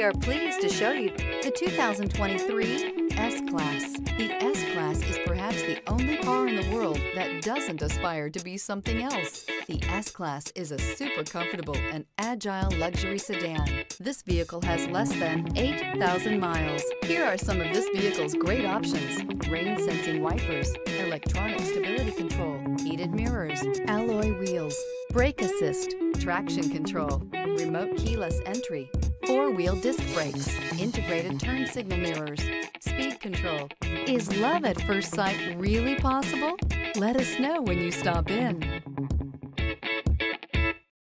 We are pleased to show you the 2023 S-Class. The S-Class is perhaps the only car in the world that doesn't aspire to be something else. The S-Class is a super comfortable and agile luxury sedan. This vehicle has less than 8,000 miles. Here are some of this vehicle's great options. Rain sensing wipers, electronic stability control, heated mirrors, alloy wheels, brake assist, traction control, remote keyless entry, four-wheel disc brakes, integrated turn signal mirrors, speed control. Is love at first sight really possible? Let us know when you stop in.